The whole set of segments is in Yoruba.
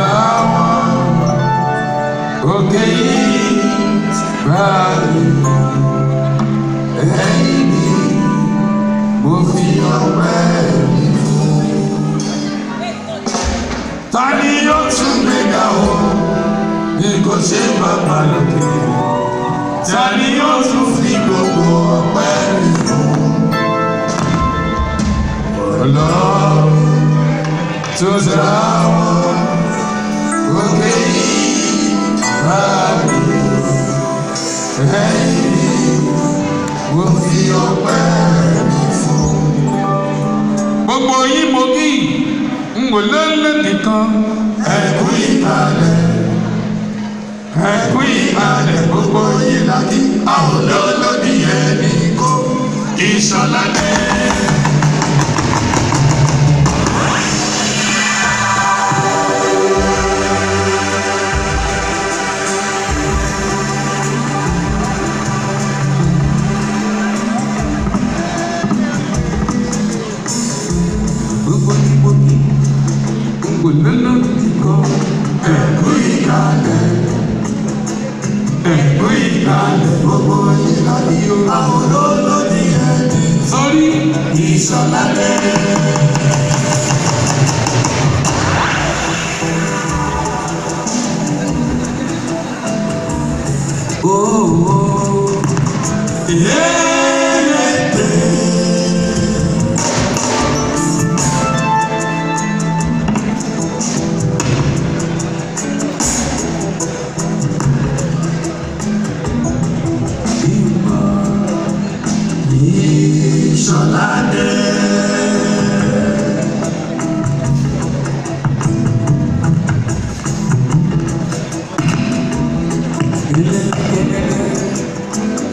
power against gravity. Enemy will feel bad. Tani yóò tún gbé ga o, bí kò ṣe bàbá lókè. Tani a tún fi you ọpẹ́ rẹ̀ fún. tó dára wọn. mo fi ọpẹ́ mi fún. gbogbo yín mo kí n wò lélẹ́dì kan. ẹ̀kú ìbàlẹ̀ ẹ̀kú ìbàlẹ̀ gbogbo yín láti àwọn olólùbí ẹni kó ìṣọ̀lá lẹ́yìn. gbogbo ìlà ní yorùbá olóòlò oh, oh. Yeah.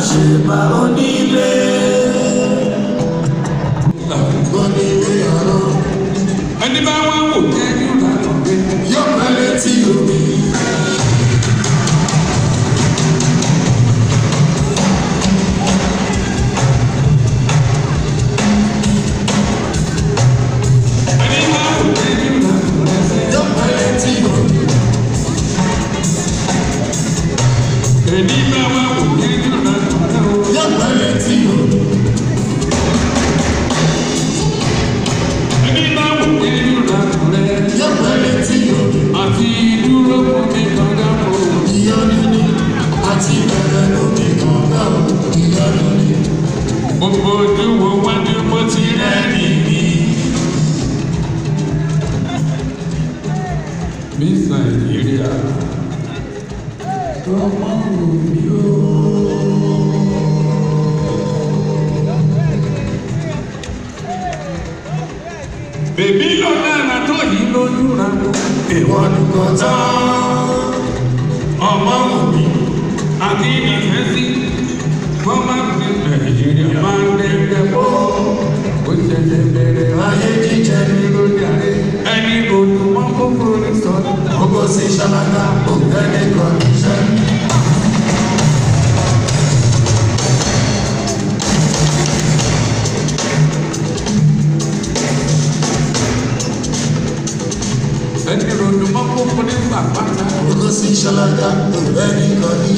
àṣebà onílé. Ẹni bá wá. gbogbo ojú wo wá ní mo ti rẹ́rìn ní. Miss Nigeria. ọmọ mi àti ìfẹ́ sí fọ́mátì ni máa ń dẹ́gbẹ́ bọ́ ó ṣẹ̀ṣẹ̀ bẹ̀rẹ̀ ayé jíjẹ́ mi ló dàrí ẹni olùmọ́ kókó ní sọ́dọ̀ ọkọ̀ sí ṣáláńgá ògbẹ́ni kan níṣẹ́. ẹni olùmọ́ kókó ní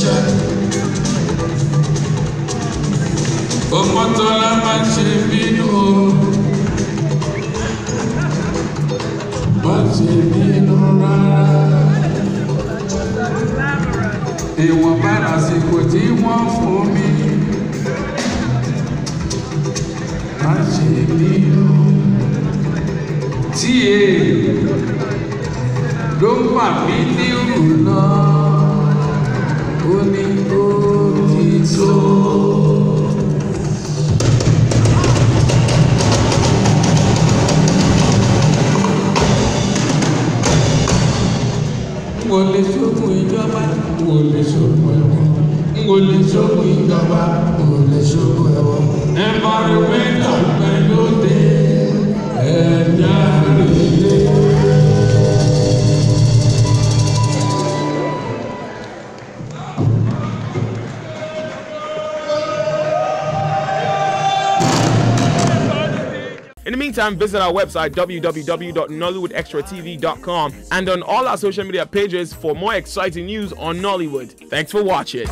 ṣiṣẹ́. Ọmọtọ́lá máa ń ṣe bínú o. Má ṣe bínú rárá. Ìwọ̀n bá àsìkò tí wọ́n fún mi. Má ṣe bínú. Tíye mo lè meantime, visit our website www.nollywoodextratv.com and on all our social media pages for more exciting news on Nollywood. Thanks for watching.